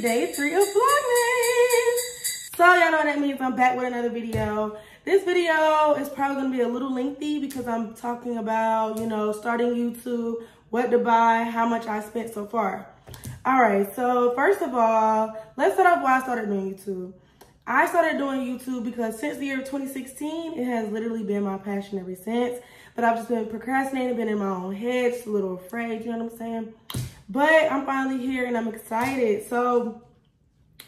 Day three of Vlogmas. So y'all know what that means, I'm back with another video. This video is probably gonna be a little lengthy because I'm talking about, you know, starting YouTube, what to buy, how much I spent so far. All right, so first of all, let's start off why I started doing YouTube. I started doing YouTube because since the year 2016, it has literally been my passion ever since. But I've just been procrastinating, been in my own head, just a little afraid, you know what I'm saying? But I'm finally here and I'm excited. So,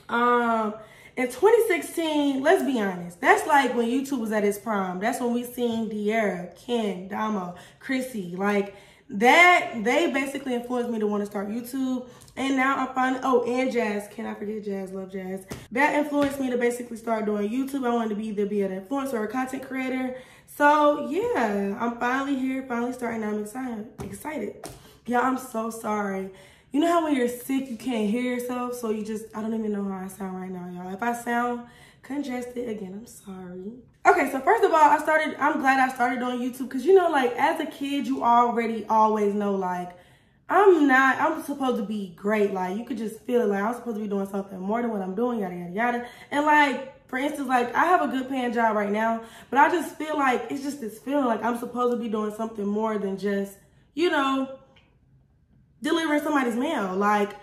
um, in 2016, let's be honest, that's like when YouTube was at its prime. That's when we seen De'Ara, Ken, Damo, Chrissy, like that, they basically influenced me to want to start YouTube. And now I'm finally, oh, and Jazz. Can I forget Jazz? Love Jazz. That influenced me to basically start doing YouTube. I wanted to be either be an influencer or a content creator. So yeah, I'm finally here, finally starting. I'm excited. Excited. Yeah, I'm so sorry. You know how when you're sick, you can't hear yourself? So you just, I don't even know how I sound right now, y'all. If I sound congested, again, I'm sorry. Okay, so first of all, I started, I'm glad I started doing YouTube because, you know, like, as a kid, you already always know, like, I'm not, I'm supposed to be great. Like, you could just feel it, like, I'm supposed to be doing something more than what I'm doing, yada, yada, yada. And, like, for instance, like, I have a good paying job right now, but I just feel like, it's just this feeling like I'm supposed to be doing something more than just, you know, delivering somebody's mail. Like,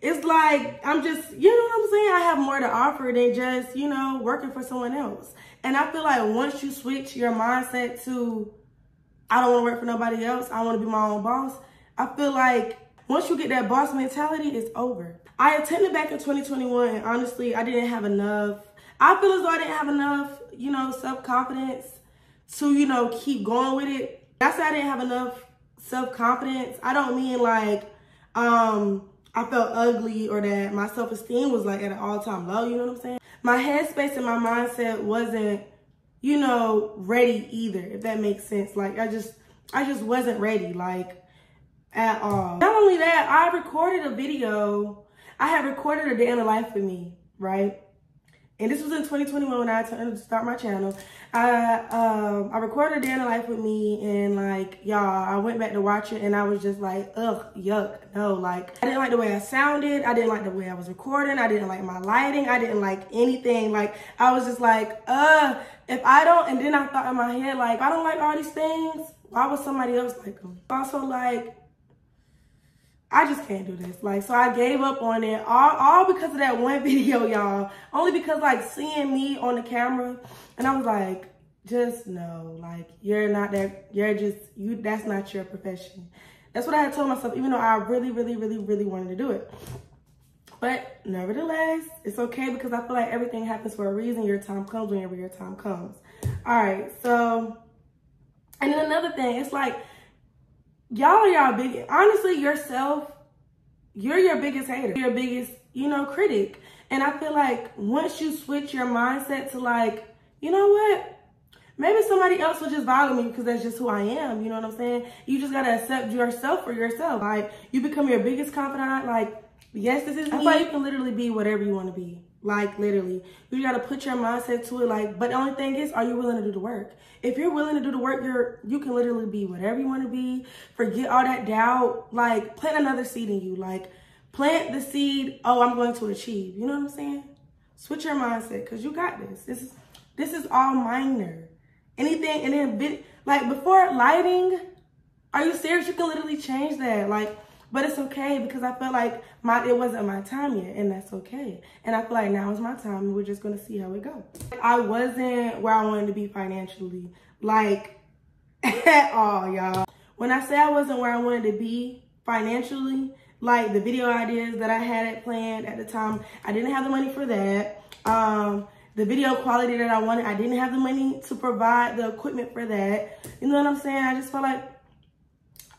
it's like, I'm just, you know what I'm saying? I have more to offer than just, you know, working for someone else. And I feel like once you switch your mindset to, I don't want to work for nobody else, I want to be my own boss, I feel like once you get that boss mentality, it's over. I attended back in 2021, and honestly, I didn't have enough. I feel as though I didn't have enough, you know, self-confidence to, you know, keep going with it. That's why I didn't have enough self-confidence. I don't mean like, um, I felt ugly or that my self-esteem was like at an all-time low, you know what I'm saying? My headspace and my mindset wasn't, you know, ready either, if that makes sense. Like I just, I just wasn't ready, like at all. Not only that, I recorded a video. I had recorded a day in the life for me, right? And this was in 2021 when I turned to start my channel. I um I recorded day in the life with me and like y'all, I went back to watch it and I was just like, ugh, yuck, no, like I didn't like the way I sounded, I didn't like the way I was recording, I didn't like my lighting, I didn't like anything. Like I was just like, uh, if I don't, and then I thought in my head, like, I don't like all these things, why would somebody else like them? Also, like, I just can't do this. Like, so I gave up on it all, all because of that one video, y'all. Only because like seeing me on the camera and I was like, just no, like you're not that, you're just, you, that's not your profession. That's what I had told myself, even though I really, really, really, really wanted to do it. But nevertheless, it's okay because I feel like everything happens for a reason. Your time comes whenever your time comes. All right, so, and then another thing, it's like, y'all y'all big honestly yourself you're your biggest hater your biggest you know critic. And i feel like once you switch your mindset to like you know what? Maybe somebody else will just value me because that's just who i am you know what i'm saying? You just gotta accept yourself for yourself. Like you become your biggest confidant like yes this is me. you can literally be whatever you want to be like literally, you gotta put your mindset to it. Like, but the only thing is, are you willing to do the work? If you're willing to do the work, you're you can literally be whatever you want to be. Forget all that doubt. Like, plant another seed in you. Like, plant the seed. Oh, I'm going to achieve. You know what I'm saying? Switch your mindset because you got this. This is this is all minor. Anything and then bit like before lighting. Are you serious? You can literally change that. Like but it's okay because I felt like my it wasn't my time yet, and that's okay. And I feel like now is my time, and we're just gonna see how it goes. I wasn't where I wanted to be financially, like at all, y'all. When I say I wasn't where I wanted to be financially, like the video ideas that I had planned at the time, I didn't have the money for that. Um, the video quality that I wanted, I didn't have the money to provide the equipment for that. You know what I'm saying? I just felt like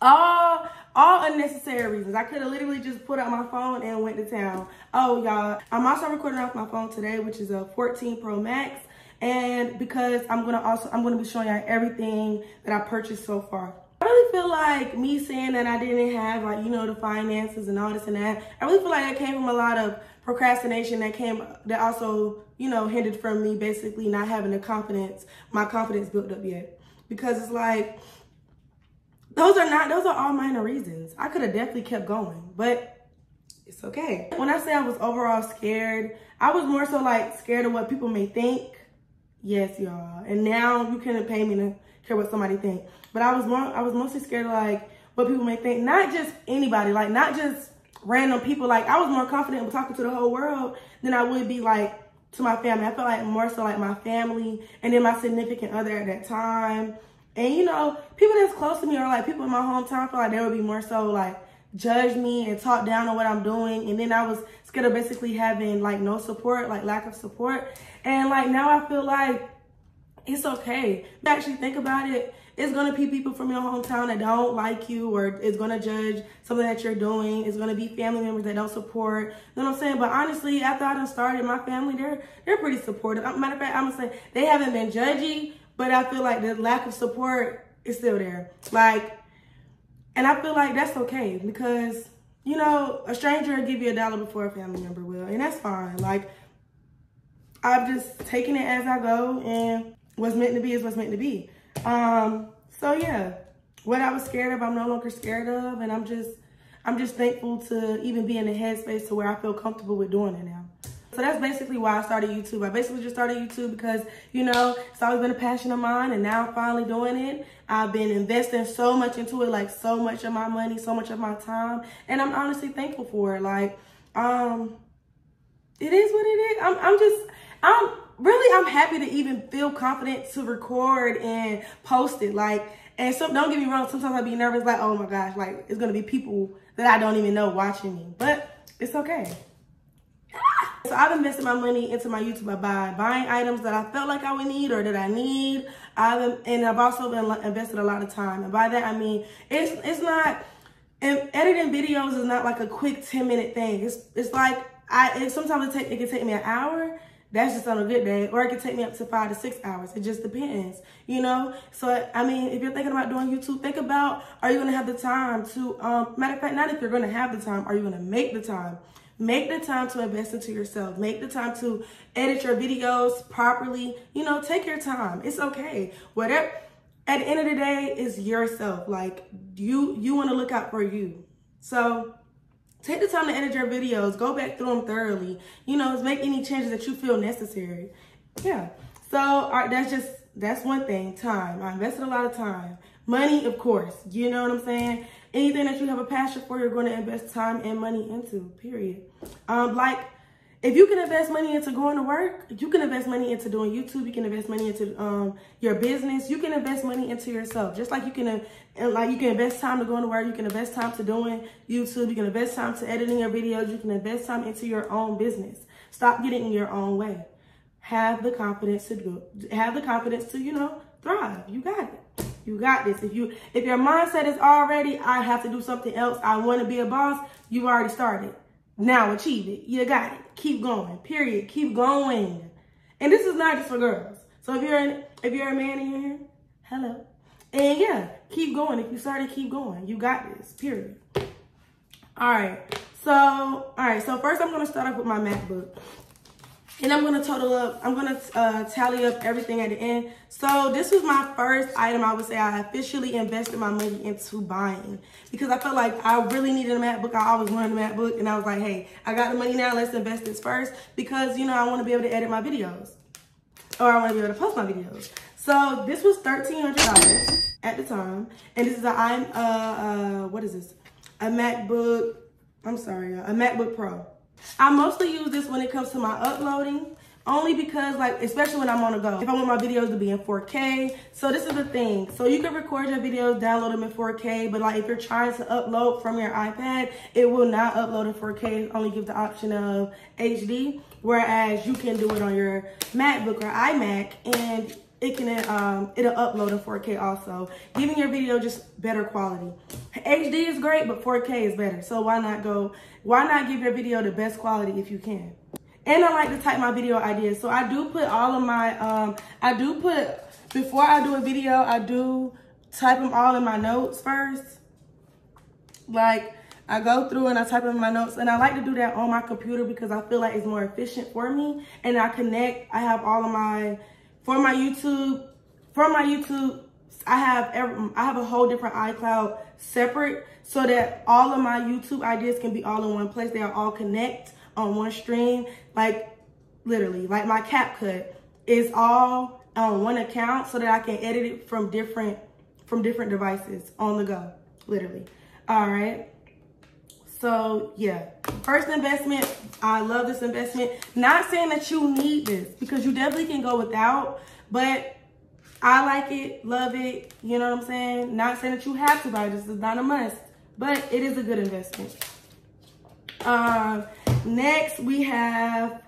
all all unnecessary reasons. I could have literally just put out my phone and went to town. Oh, y'all, I'm also recording off my phone today, which is a 14 Pro Max. And because I'm gonna also, I'm gonna be showing y'all everything that I purchased so far. I really feel like me saying that I didn't have like, you know, the finances and all this and that. I really feel like that came from a lot of procrastination that came, that also, you know, hindered from me basically not having the confidence, my confidence built up yet. Because it's like, those are not, those are all minor reasons. I could have definitely kept going, but it's okay. When I say I was overall scared, I was more so like scared of what people may think. Yes, y'all. And now you couldn't pay me to care what somebody think. But I was more, I was mostly scared of like what people may think. Not just anybody, like not just random people. Like I was more confident with talking to the whole world than I would be like to my family. I felt like more so like my family and then my significant other at that time. And you know, people that's close to me or like people in my hometown, feel like they would be more so like judge me and talk down on what I'm doing. And then I was scared of basically having like no support, like lack of support. And like now I feel like it's okay. Actually think about it. It's gonna be people from your hometown that don't like you or is gonna judge something that you're doing. It's gonna be family members that don't support. You know what I'm saying? But honestly, after I done started my family, they're they're pretty supportive. Matter of fact, I'm gonna say they haven't been judgy, but I feel like the lack of support is still there. Like, and I feel like that's okay because you know a stranger will give you a dollar before a family member will, and that's fine. Like, I've just taken it as I go, and what's meant to be is what's meant to be. Um, so yeah, what I was scared of, I'm no longer scared of, and I'm just, I'm just thankful to even be in the headspace to where I feel comfortable with doing it now. So that's basically why I started YouTube. I basically just started YouTube because, you know, it's always been a passion of mine and now I'm finally doing it. I've been investing so much into it, like so much of my money, so much of my time. And I'm honestly thankful for it. Like, um, it is what it is. I'm, I'm just, I'm really, I'm happy to even feel confident to record and post it. Like, and so don't get me wrong, sometimes I'd be nervous, like, oh my gosh, like it's gonna be people that I don't even know watching me, but it's okay. So I've invested my money into my YouTube by buying items that I felt like I would need or that I need. I've and I've also been invested a lot of time, and by that I mean it's it's not. And editing videos is not like a quick 10 minute thing. It's it's like I it, sometimes it take it can take me an hour that's just on a good day. Or it could take me up to five to six hours. It just depends, you know? So, I mean, if you're thinking about doing YouTube, think about, are you going to have the time to, um, matter of fact, not if you're going to have the time, are you going to make the time? Make the time to invest into yourself. Make the time to edit your videos properly. You know, take your time. It's okay. Whatever, at the end of the day, it's yourself. Like, you, you want to look out for you. So, Take the time to edit your videos. Go back through them thoroughly. You know, make any changes that you feel necessary. Yeah. So, right, that's just, that's one thing. Time. I invested a lot of time. Money, of course. You know what I'm saying? Anything that you have a passion for, you're going to invest time and money into, period. Um, like, if you can invest money into going to work, you can invest money into doing YouTube. You can invest money into um, your business. You can invest money into yourself. Just like you can, uh, like you can invest time to going to work. You can invest time to doing YouTube. You can invest time to editing your videos. You can invest time into your own business. Stop getting in your own way. Have the confidence to do. Have the confidence to you know thrive. You got it. You got this. If you if your mindset is already I have to do something else. I want to be a boss. You already started. Now achieve it. You got it. Keep going. Period. Keep going. And this is not just for girls. So if you're an, if you're a man in here, hello. And yeah, keep going. If you started, keep going. You got this. Period. All right. So, all right. So first I'm going to start off with my MacBook. And I'm to total up, I'm to uh, tally up everything at the end. So this was my first item I would say I officially invested my money into buying. Because I felt like I really needed a MacBook. I always wanted a MacBook. And I was like, hey, I got the money now. Let's invest this first. Because, you know, I want to be able to edit my videos. Or I want to be able to post my videos. So this was $1,300 at the time. And this is a, I'm, uh, uh, what is this? A MacBook, I'm sorry, a MacBook Pro. I mostly use this when it comes to my uploading. Only because, like, especially when I'm on the go. If I want my videos to be in 4K. So this is the thing. So you can record your videos, download them in 4K. But, like, if you're trying to upload from your iPad, it will not upload in 4K. Only give the option of HD. Whereas you can do it on your MacBook or iMac. And it can um, it'll upload in 4K also, giving your video just better quality. HD is great, but 4K is better. So why not go, why not give your video the best quality if you can? And I like to type my video ideas. So I do put all of my, um, I do put, before I do a video, I do type them all in my notes first. Like, I go through and I type in my notes and I like to do that on my computer because I feel like it's more efficient for me. And I connect, I have all of my for my YouTube, for my YouTube, I have every, I have a whole different iCloud separate. so that all of my YouTube ideas can be all in one place. They are all connect on one stream. Like literally, like my CapCut is all on one account so that I can edit it from different from different devices on the go, literally. All right. So yeah, first investment, I love this investment. Not saying that you need this because you definitely can go without, but I like it, love it. You know what I'm saying? Not saying that you have to buy this. is not a must, but it is a good investment. Um, next we have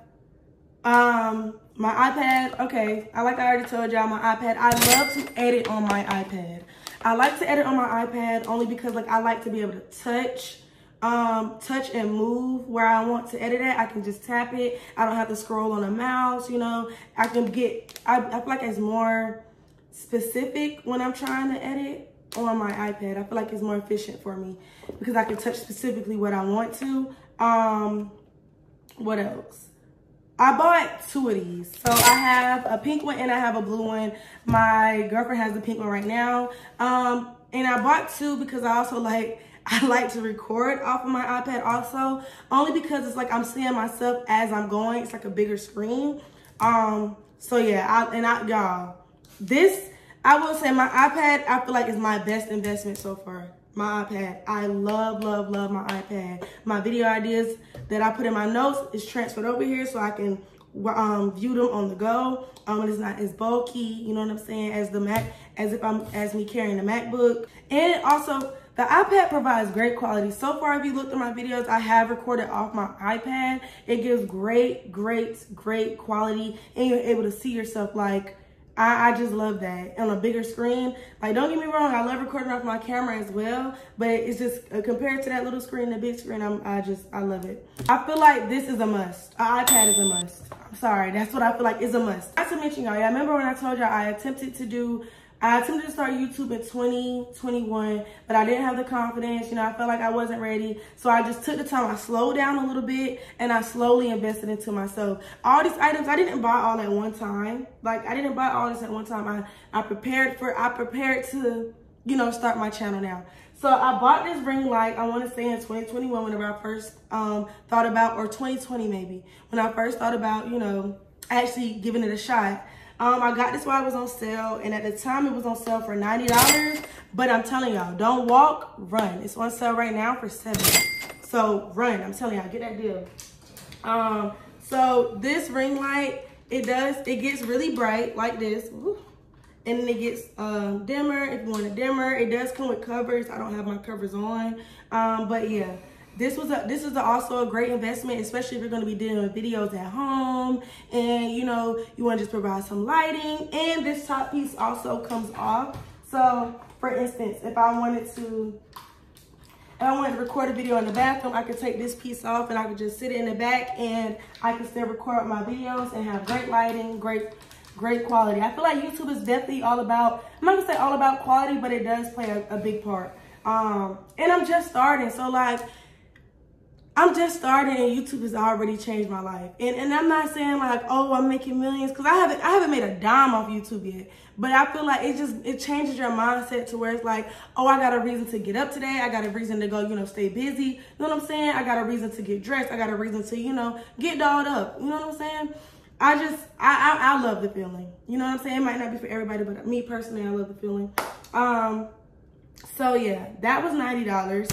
um my iPad. Okay, I like I already told y'all my iPad. I love to edit on my iPad. I like to edit on my iPad only because like I like to be able to touch um, touch and move where I want to edit it. I can just tap it. I don't have to scroll on a mouse, you know. I can get, I, I feel like it's more specific when I'm trying to edit on my iPad. I feel like it's more efficient for me because I can touch specifically what I want to. Um, what else? I bought two of these. So I have a pink one and I have a blue one. My girlfriend has the pink one right now. Um, and I bought two because I also like I like to record off of my iPad also, only because it's like I'm seeing myself as I'm going. It's like a bigger screen. Um, so yeah, I, and I, y'all, this, I will say my iPad, I feel like is my best investment so far. My iPad. I love, love, love my iPad. My video ideas that I put in my notes is transferred over here so I can um, view them on the go. Um, it's not as bulky, you know what I'm saying, as the Mac, as if I'm, as me carrying the MacBook. And also, the iPad provides great quality. So far, if you looked at my videos, I have recorded off my iPad. It gives great, great, great quality and you're able to see yourself like, I, I, just love that on a bigger screen. Like, don't get me wrong, I love recording off my camera as well, but it's just uh, compared to that little screen, the big screen, I'm, I just, I love it. I feel like this is a must. An iPad is a must. I'm sorry, that's what I feel like is a must. Not to mention, y'all, I remember when I told y'all I attempted to do I attempted to start YouTube in 2021, but I didn't have the confidence. You know, I felt like I wasn't ready. So I just took the time. I slowed down a little bit and I slowly invested into myself. All these items, I didn't buy all at one time. Like I didn't buy all this at one time. I, I prepared for, I prepared to, you know, start my channel now. So I bought this ring light, I want to say in 2021 whenever I first um, thought about, or 2020 maybe, when I first thought about, you know, actually giving it a shot. Um, I got this while it was on sale, and at the time it was on sale for $90. But I'm telling y'all, don't walk, run. It's on sale right now for 70 So run, I'm telling y'all, get that deal. Um, so this ring light, it does, it gets really bright like this. And then it gets um, dimmer if you want a dimmer. It does come with covers. I don't have my covers on. Um, but yeah this was a this is also a great investment especially if you're going to be doing videos at home and you know you want to just provide some lighting. And this top piece also comes off. So for instance if i wanted to if i wanted to record a video in the bathroom i could take this piece off and i could just sit in the back and i can still record my videos and have great lighting great great quality. I feel like youtube is definitely all about i'm not gonna say all about quality but it does play a, a big part. Um and i'm just starting. So like I'm just starting and YouTube has already changed my life. And and I'm not saying like, oh, I'm making millions because I haven't I haven't made a dime off YouTube yet. But I feel like it just it changes your mindset to where it's like, oh, I got a reason to get up today. I got a reason to go, you know, stay busy. You know what I'm saying? I got a reason to get dressed. I got a reason to, you know, get dolled up. You know what I'm saying? I just I, I, I love the feeling. You know what I'm saying? It might not be for everybody, but me personally, I love the feeling. Um, so yeah, that was ninety dollars.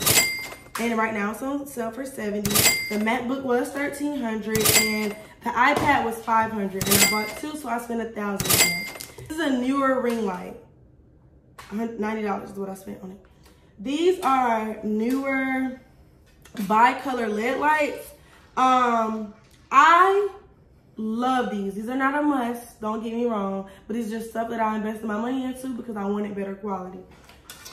And right now it's on sale for 70 The MacBook was 1300 and the iPad was 500 And I bought two, so I spent a 1000 This is a Neewer ring light. $90 is what I spent on it. These are Neewer bi-color LED lights. Um, I love these. These are not a must, don't get me wrong, but it's just stuff that I invested my money into because I wanted better quality.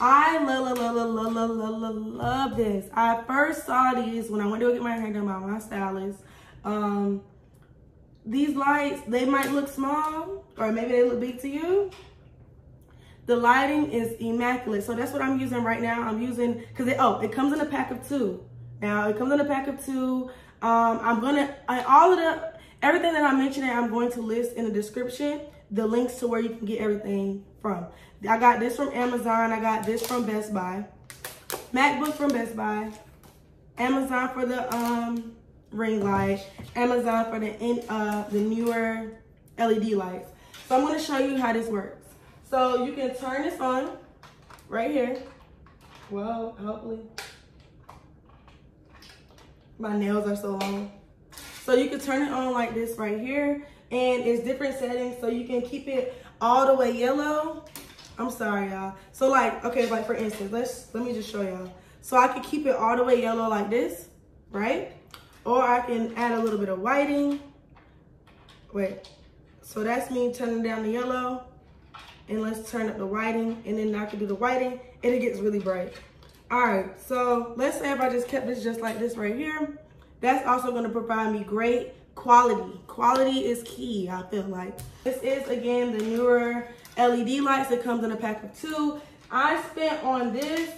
I love, love, love, love, love, love, love, this. I first saw these when I went to get my hair done by my stylist. Um, these lights, they might look small or maybe they look big to you. The lighting is immaculate. So that's what I'm using right now. I'm using, cause it, oh, it comes in a pack of two. Now it comes in a pack of two. Um, I'm gonna, I, all of the, everything that I'm mentioning, I'm going to list in the description, the links to where you can get everything from. I got this from Amazon. I got this from Best Buy. MacBook from Best Buy, Amazon for the um ring light, Amazon for the in, uh the Neewer LED lights. So I'm gonna show you how this works. So you can turn this on right here. Well, hopefully. My nails are so long. So you can turn it on like this right here. And it's different settings. So you can keep it all the way yellow. I'm sorry, y'all. So like, okay, like for instance, let's let me just show y'all. So I can keep it all the way yellow like this, right? Or I can add a little bit of whiting. Wait, so that's me turning down the yellow. And let's turn up the whiting. And then I can do the whiting and it gets really bright. All right, so let's say if I just kept this just like this right here, that's also gonna provide me great quality. Quality is key, I feel like. This is, again, the Neewer LED lights. It comes in a pack of two. I spent on this,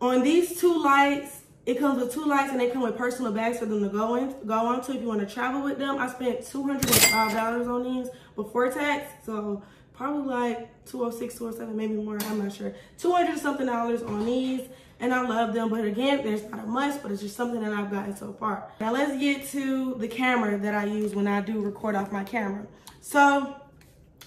on these two lights, it comes with two lights and they come with personal bags for them to go in, go on to if you want to travel with them. I spent $205 on these before tax. So probably like 206, 207, maybe more, I'm not sure. 200 something dollars on these and I love them. But again, there's not a must, but it's just something that I've gotten so far. Now let's get to the camera that I use when I do record off my camera. So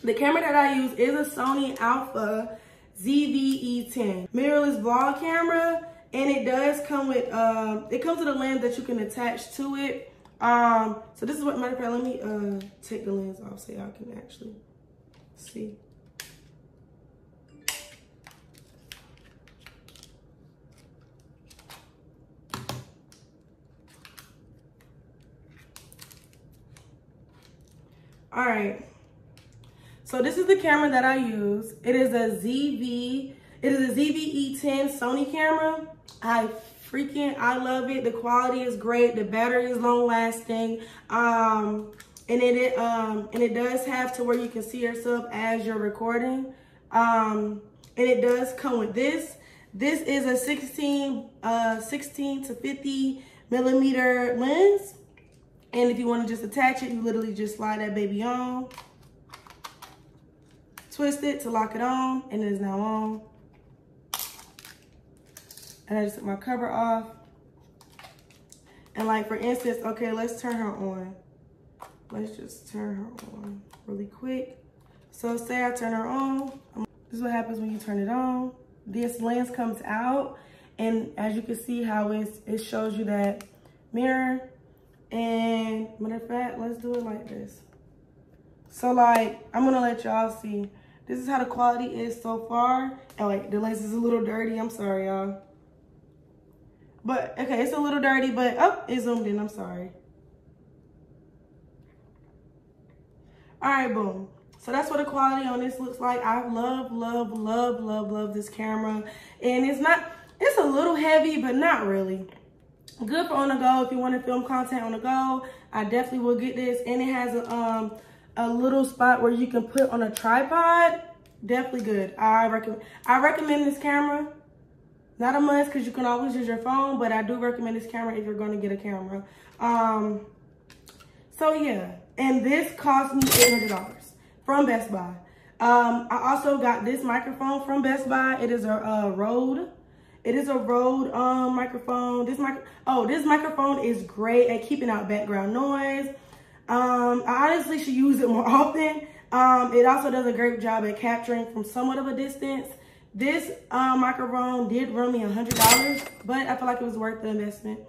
the camera that I use is a Sony Alpha ZV-E10 mirrorless vlog camera. And it does come with, uh, it comes with a lens that you can attach to it. Um, so this is what, matter of fact, let me uh, take the lens off so y'all can actually see. All right. So this is the camera that I use. It is a ZV, it is a ZV-E10 Sony camera. I freaking, I love it. The quality is great. The battery is long lasting. Um, and it, um, and it does have to where you can see yourself as you're recording. Um, and it does come with this. This is a 16, uh, 16 to 50 millimeter lens. And if you want to just attach it, you literally just slide that baby on. Twist it to lock it on, and it is now on. And I just took my cover off. And like for instance, okay, let's turn her on. Let's just turn her on really quick. So say I turn her on. This is what happens when you turn it on. This lens comes out. And as you can see how it's, it shows you that mirror and matter of fact, let's do it like this. So like, I'm gonna let y'all see. This is how the quality is so far. And like, the lens is a little dirty. I'm sorry, y'all. But, okay, it's a little dirty, but, oh, it zoomed in. I'm sorry. All right, boom. So that's what the quality on this looks like. I love, love, love, love, love this camera. And it's not, it's a little heavy, but not really good for on the go if you want to film content on the go i definitely will get this and it has a um a little spot where you can put on a tripod definitely good. I recommend i recommend this camera. Not a must because you can always use your phone but i do recommend this camera if you're going to get a camera. Um so yeah and this cost me 800 dollars from best buy. Um i also got this microphone from best buy. It is a, a Rode. It is a Rode um, microphone. This mic oh, this microphone is great at keeping out background noise. Um, I honestly should use it more often. Um, it also does a great job at capturing from somewhat of a distance. This um, microphone did run me a $100, but I feel like it was worth the investment.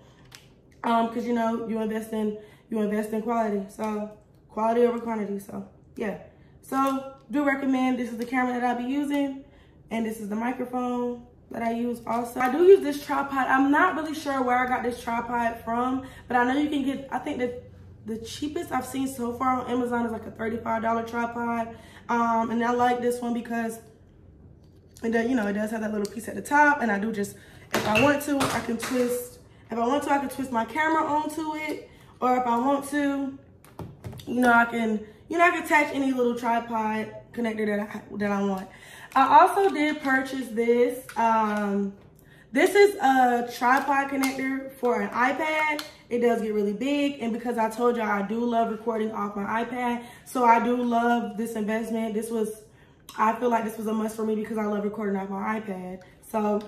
Um, cause you know, you invest in, you invest in quality. So quality over quantity. So yeah. So do recommend, this is the camera that I'll be using and this is the microphone that I use also. I do use this tripod. I'm not really sure where I got this tripod from, but I know you can get, I think that the cheapest I've seen so far on Amazon is like a $35 tripod. Um, and I like this one because it does, you know, it does have that little piece at the top and I do just, if I want to, I can twist, if I want to, I can twist my camera onto it. Or if I want to, you know, I can, you know, I can attach any little tripod connector that I, that I want. I also did purchase this. Um, this is a tripod connector for an iPad. It does get really big. And because I told y'all I do love recording off my iPad. So I do love this investment. This was, I feel like this was a must for me because I love recording off my iPad. So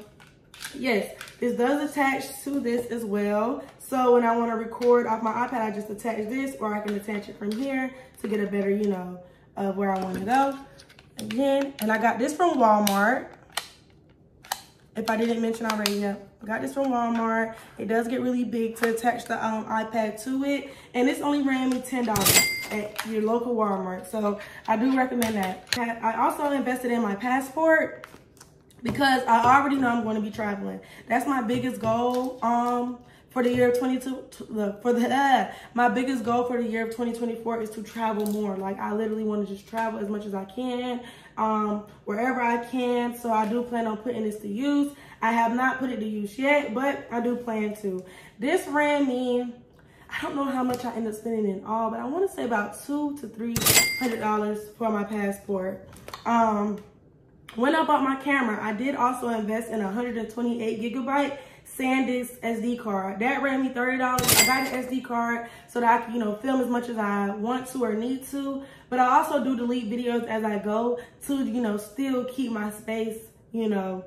yes, this does attach to this as well. So when I want to record off my iPad, I just attach this or I can attach it from here to get a better, you know, of where I want to go. Again, and I got this from Walmart. If I didn't mention already, yeah. I got this from Walmart. It does get really big to attach the um, iPad to it. And this only ran me $10 at your local Walmart. So I do recommend that. I also invested in my passport because I already know I'm going to be traveling. That's my biggest goal. Um, for the year of 22 for the uh, my biggest goal for the year of 2024 is to travel more. Like i literally want to just travel as much as i can um wherever i can. So i do plan on putting this to use. I have not put it to use yet but i do plan to. This ran me i don't know how much i end up spending in all but i want to say about two to three hundred dollars for my passport. Um when i bought my camera i did also invest in a 128 gigabyte SanDisk SD card. That ran me $30. I got an SD card so that I can, you know, film as much as I want to or need to. But I also do delete videos as I go to, you know, still keep my space, you know,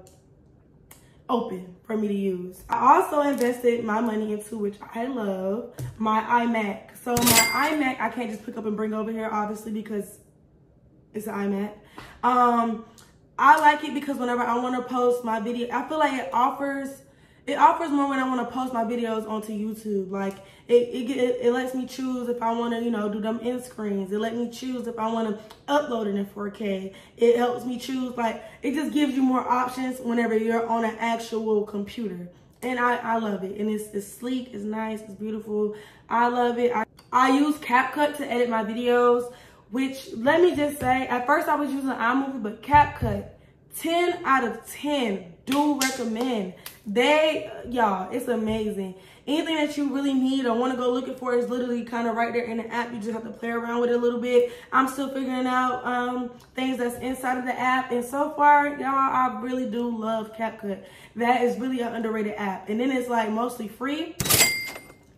open for me to use. I also invested my money into, which I love, my iMac. So my iMac, I can't just pick up and bring over here, obviously, because it's an iMac. Um, I like it because whenever I want to post my video, I feel like it offers it offers more when I want to post my videos onto YouTube. Like it, it, it, lets me choose if I want to, you know, do them in screens. It let me choose if I want to upload it in 4K. It helps me choose, like, it just gives you more options whenever you're on an actual computer. And I, I love it. And it's, it's sleek, it's nice, it's beautiful. I love it. I, I use CapCut to edit my videos, which let me just say, at first I was using iMovie, but CapCut, 10 out of 10 do recommend. They, y'all, it's amazing. Anything that you really need or want to go looking for is literally kind of right there in the app. You just have to play around with it a little bit. I'm still figuring out um, things that's inside of the app. And so far, y'all, I really do love CapCut. That is really an underrated app. And then it's like mostly free.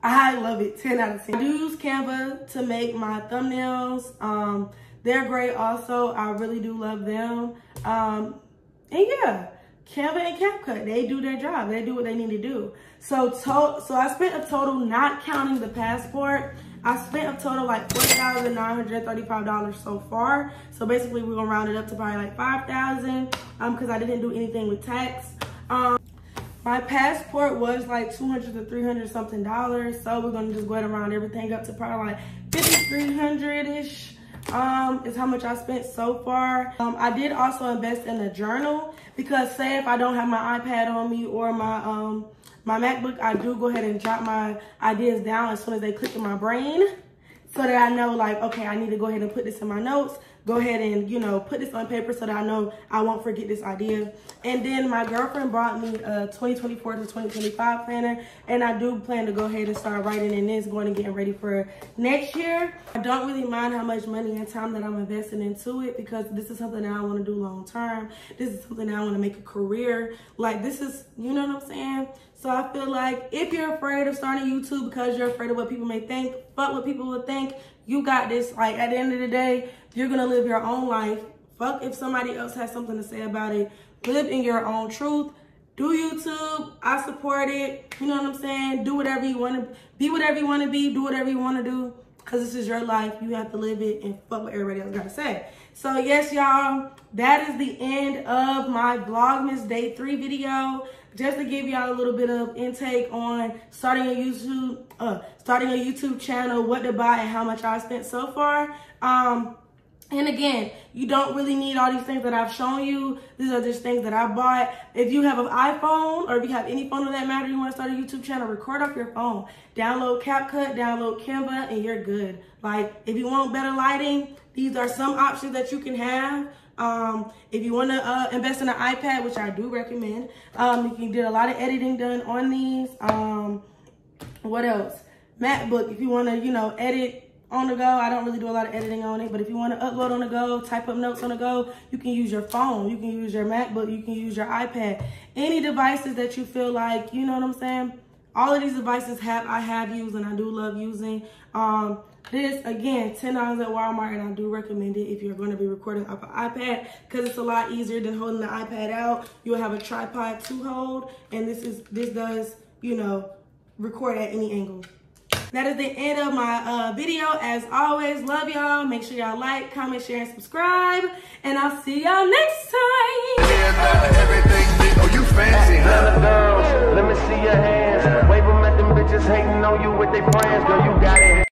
I love it, 10 out of 10. I do use Canva to make my thumbnails. Um, they're great also. I really do love them. Um, and yeah, Canva and CapCut, they do their job. They do what they need to do. So, to so I spent a total, not counting the passport, I spent a total like $4,935 so far. So basically we're gonna round it up to probably like 5,000 um, because I didn't do anything with tax. Um, my passport was like 200 to 300 something dollars. So we're gonna just go ahead and round everything up to probably like 5,300-ish um, is how much I spent so far. Um, I did also invest in a journal because say if I don't have my iPad on me or my um, my MacBook, I do go ahead and jot my ideas down as soon as they click in my brain so that I know like, okay, I need to go ahead and put this in my notes go ahead and, you know, put this on paper so that I know I won't forget this idea. And then my girlfriend brought me a 2024 to 2025 planner, and I do plan to go ahead and start writing in this, going and getting ready for next year. I don't really mind how much money and time that I'm investing into it because this is something that I want to do long term. This is something that I want to make a career. Like this is, you know what I'm saying? So I feel like if you're afraid of starting YouTube because you're afraid of what people may think, fuck what people will think, you got this. Like at the end of the day, you're gonna live your own life. Fuck if somebody else has something to say about it. Live in your own truth. Do YouTube. I support it. You know what I'm saying? Do whatever you want to be whatever you want to be. Do whatever you want to do. Cause this is your life. You have to live it and fuck what everybody else gotta say. So yes, y'all, that is the end of my Vlogmas Day 3 video just to give y'all a little bit of intake on starting a YouTube, uh, starting a YouTube channel, what to buy and how much I spent so far. Um, and again, you don't really need all these things that I've shown you. These are just things that I bought. If you have an iPhone or if you have any phone of that matter, you want to start a YouTube channel, record off your phone. Download CapCut, download Canva, and you're good. Like, if you want better lighting, these are some options that you can have. Um, if you want to uh, invest in an iPad, which I do recommend, um, you can get a lot of editing done on these. Um, what else? MacBook, if you want to, you know, edit on the go. I don't really do a lot of editing on it, but if you want to upload on the go, type up notes on the go, you can use your phone, you can use your MacBook, you can use your iPad. Any devices that you feel like, you know what I'm saying, all of these devices have I have used and I do love using. Um, this again, ten dollars at Walmart, and I do recommend it if you're going to be recording off an iPad because it's a lot easier than holding the iPad out. You'll have a tripod to hold, and this is this does you know record at any angle. That is the end of my uh, video. As always, love y'all. Make sure y'all like, comment, share, and subscribe. And I'll see y'all next time. Oh, you fancy, huh? Let me see your hands. Wave them at them bitches hating on you with their friends. Girl, you got